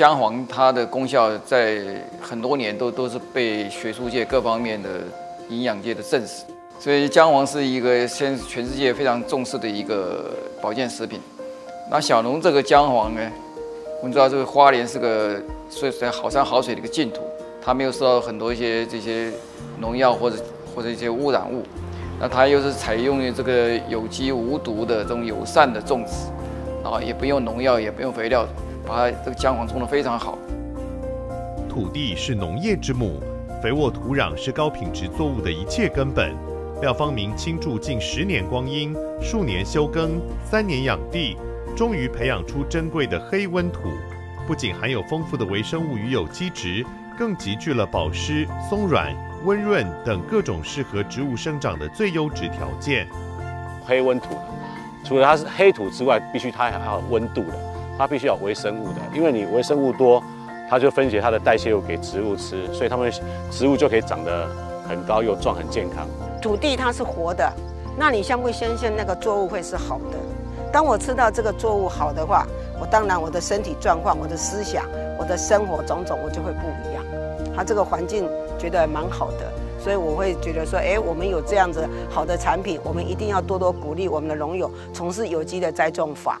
姜黄它的功效在很多年都都是被学术界各方面的营养界的证实，所以姜黄是一个现全世界非常重视的一个保健食品。那小农这个姜黄呢，我们知道这个花莲是个虽然好山好水的一个净土，它没有受到很多一些这些农药或者 或者一些污染物，那它又是采用这个有机无毒的这种友善的种植，啊，也不用农药，也不用肥料。把这个姜黄种得非常好。土地是农业之母，肥沃土壤是高品质作物的一切根本。廖方明倾注近十年光阴，数年休耕，三年养地，终于培养出珍贵的黑温土。不仅含有丰富的微生物与有机质，更集聚了保湿、松软、温润等各种适合植物生长的最优质条件。黑温土，除了它是黑土之外，必须它还要温度的。它必须要微生物的，因为你微生物多，它就分解它的代谢物给植物吃，所以它们植物就可以长得很高又壮、很健康。土地它是活的，那你相不相信那个作物会是好的？当我吃到这个作物好的话，我当然我的身体状况、我的思想、我的生活种种，我就会不一样。它这个环境觉得蛮好的，所以我会觉得说，哎，我们有这样子好的产品，我们一定要多多鼓励我们的农友从事有机的栽种法。